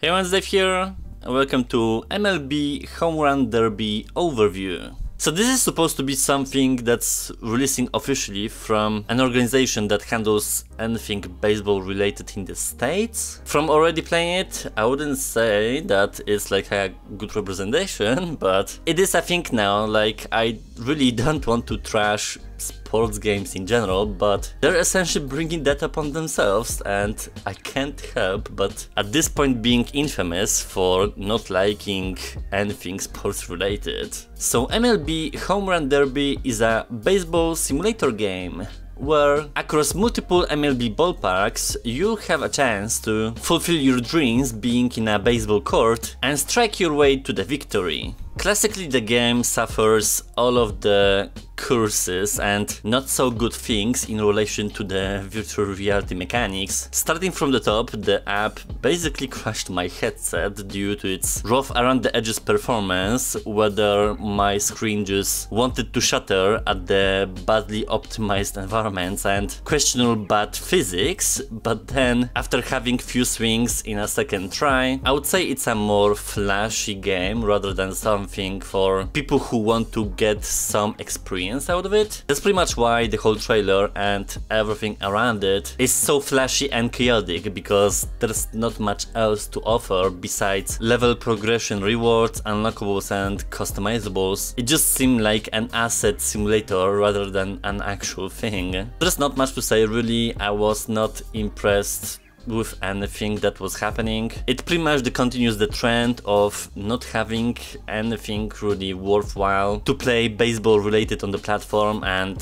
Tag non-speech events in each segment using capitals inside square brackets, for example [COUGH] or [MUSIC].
Hey Wednesday here, and welcome to MLB Home Run Derby overview. So this is supposed to be something that's releasing officially from an organization that handles anything baseball related in the States. From already playing it, I wouldn't say that it's like a good representation, [LAUGHS] but it is I think now, like I really [LAUGHS] don't want to trash sports games in general, but they're essentially bringing that upon themselves and I can't help but at this point being infamous for not liking anything sports related. So MLB Home Run Derby is a baseball simulator game where across multiple MLB ballparks you have a chance to fulfill your dreams being in a baseball court and strike your way to the victory. Classically the game suffers all of the curses and not so good things in relation to the virtual reality mechanics. Starting from the top, the app basically [LAUGHS] crashed my headset due to its rough around the edges performance, whether my screen just wanted to shatter at the badly optimized environments and questionable bad physics, but then after having few swings in a second try, I would say it's a more flashy game rather than something for people who want to get some experience out of it. That's pretty much why the whole trailer and everything around it is so flashy and chaotic because there's not much else to offer besides level progression rewards, unlockables and customizables. It just seemed like an asset simulator rather than an actual thing. There's not much to say really, I was not impressed with anything that was happening. It pretty much continues the trend of not having anything really worthwhile to play baseball related on the platform and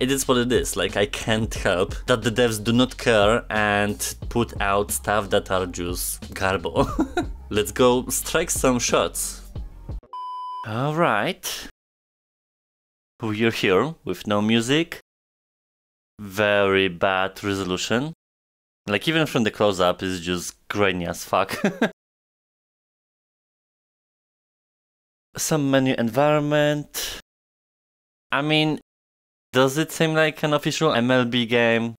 it is what it is, like I can't help that the devs do not care and put out stuff that are just garbo. [LAUGHS] Let's go strike some shots. Alright. We're here with no music. Very bad resolution. Like even from the close up is just grainy as fuck. [LAUGHS] Some menu environment. I mean, does it seem like an official MLB game?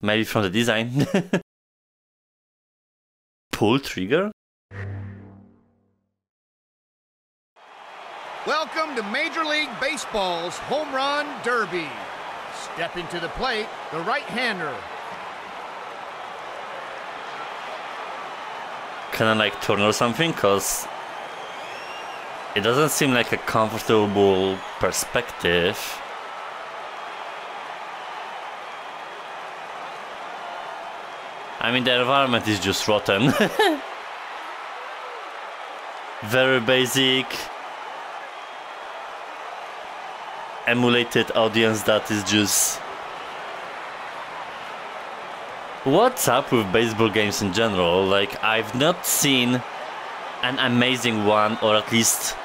Maybe from the design. [LAUGHS] Pull trigger? Welcome to Major League Baseball's Home Run Derby. Stepping to the plate, the right-hander. Can I like turn or something? Cause it doesn't seem like a comfortable perspective. I mean, the environment is just rotten. [LAUGHS] Very basic. Emulated audience that is just What's up with baseball games in general? Like, I've not seen an amazing one, or at least...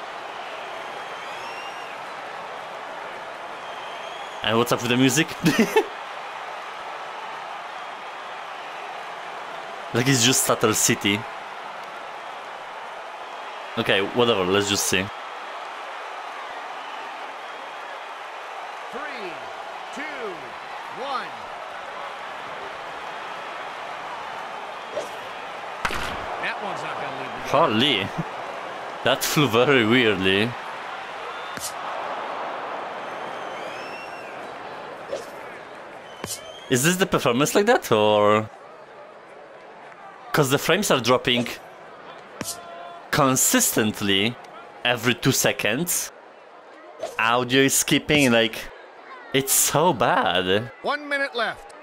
And what's up with the music? [LAUGHS] like, it's just Sutter City. Okay, whatever, let's just see. Holy! That flew very weirdly. Is this the performance like that, or...? Because the frames are dropping consistently every two seconds. Audio is skipping, like... It's so bad. One minute left.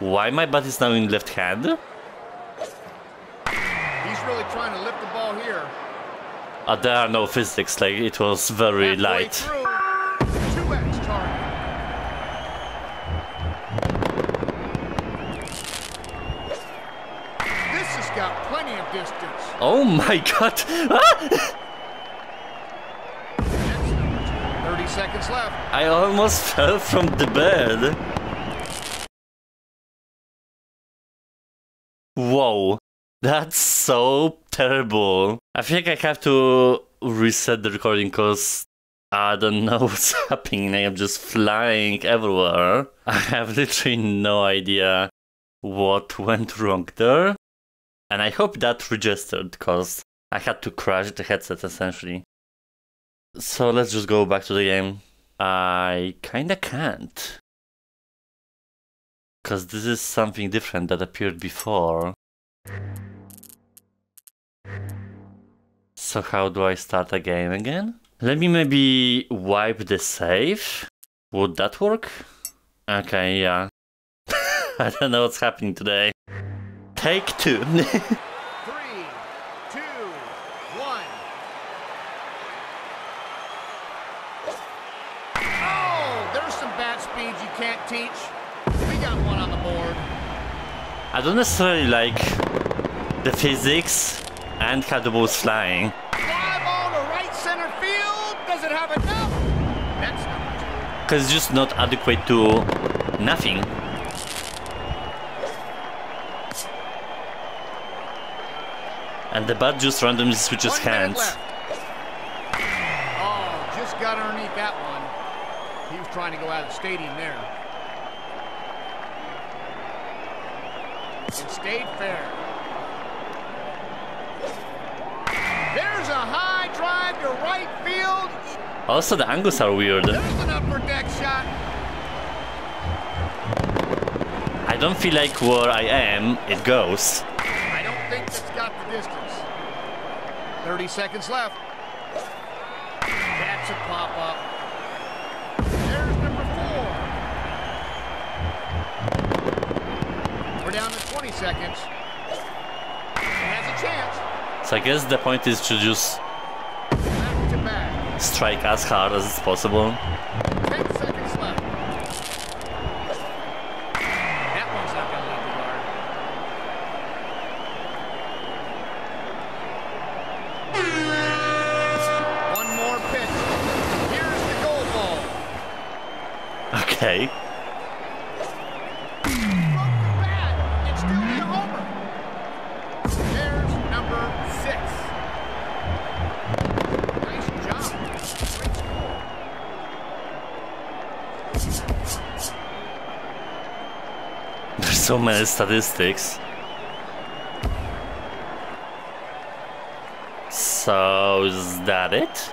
Why my butt is now in left hand? He's really trying to lift the ball here. Uh, there are no physics, like it was very Halfway light. Through. This has got plenty of distance. Oh my god! [LAUGHS] 30 seconds left. I almost [LAUGHS] fell from the bed. That's so terrible. I think I have to reset the recording because I don't [LAUGHS] know what's happening. I am just flying everywhere. I have [LAUGHS] literally no idea what went wrong there. And I hope that registered because I had to crash the headset essentially. So let's just go back to the game. I kinda can't. Because this is something different that appeared before. So how do I start a game again? Let me maybe wipe the save. Would that work? Okay, yeah. [LAUGHS] I don't know what's happening today. Take two. [LAUGHS] Three, two, one. Oh, there's some you can't teach. We got one on the board. I don't necessarily like the physics and how the ball's flying. Fly ball to right center field. Does it have enough? That's. Because it's just not adequate to nothing. And the bat just randomly switches One hands. Oh, just got underneath that one. He was trying to go out of the stadium there. And stayed fair. To right field. Also, the angles are weird. There's an upper deck shot. I don't feel like where I am, it goes. I don't think that's got the distance. 30 seconds left. That's a pop up. There's number four. We're down to 20 seconds. He has a chance. So I guess the point is to just Back to back. Strike as hard as it's possible. 10 There's so many statistics. So is that it?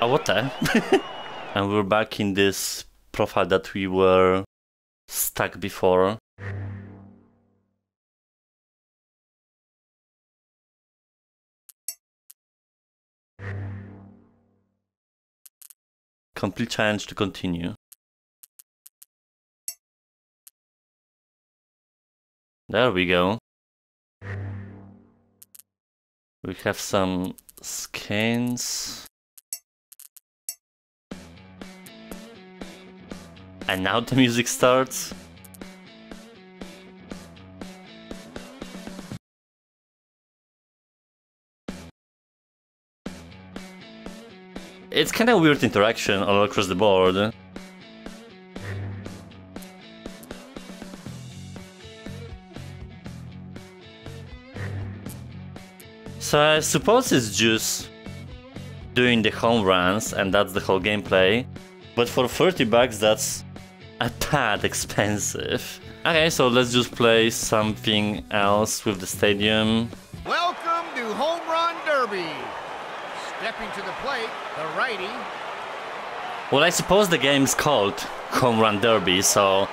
Oh, what the? [LAUGHS] and we're back in this profile that we were stuck before. Complete challenge to continue. There we go. We have some skins. And now the music starts. It's kind of weird interaction all across the board. So I suppose it's just doing the home runs and that's the whole gameplay. But for 30 bucks that's a tad expensive. Okay, so let's just play something else with the stadium. Welcome to Home Run Derby. Stepping to the plate, the righty. Well, I suppose the game's called Home Run Derby, so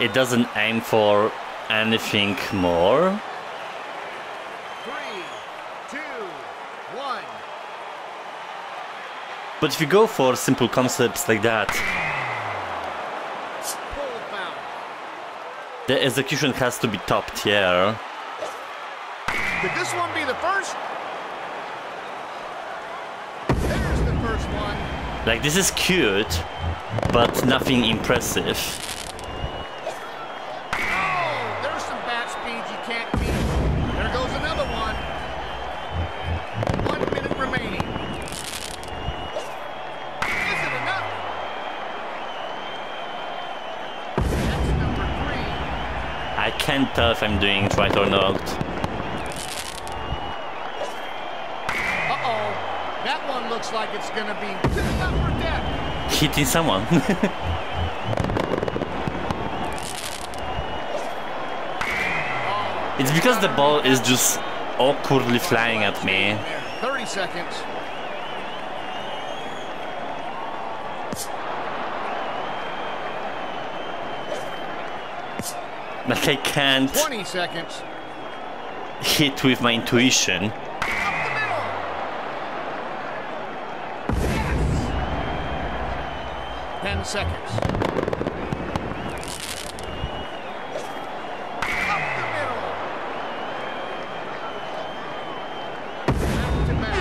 it doesn't aim for anything more. Three, two, one. But if you go for simple concepts like that, the execution has to be top tier. Could this one be the first? Like, this is cute, but nothing impressive. Oh, there's some bat speed you can't beat. There goes another one. One minute remaining. Is it enough? That's number three. I can't tell if I'm doing it right or not. Uh-oh. That one looks like it's going to be to the upper deck. Hitting someone. [LAUGHS] it's because the ball is just awkwardly flying at me. 30 seconds. Like I can't 20 seconds. hit with my intuition. 10 seconds. The. Back to back.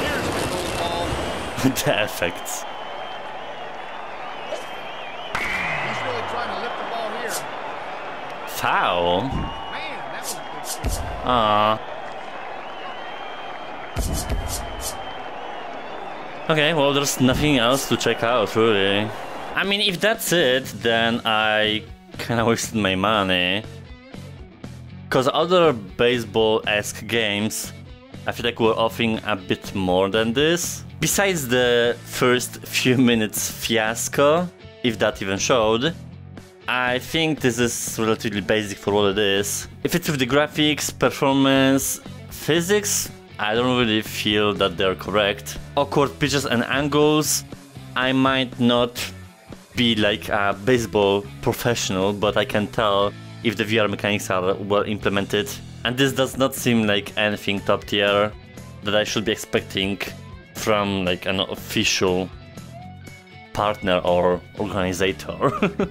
Here's the gold ball. the effects. He's really trying to lift the ball here. Foul? Man, that was a good swing. Okay, well, there's nothing else to check out, really. I mean, if that's it, then I kinda wasted my money. Because other baseball esque games, I feel like were offering a bit more than this. Besides the first few [LAUGHS] minutes fiasco, if that even showed, I think this is relatively basic for what it is. If it's with the graphics, performance, physics, I don't really feel that they're correct. Awkward pitches and angles, I might not be like a baseball professional, but I can tell if the VR mechanics are well implemented. And this does not seem like anything top tier that I should be expecting from like an official partner or organizer. [LAUGHS]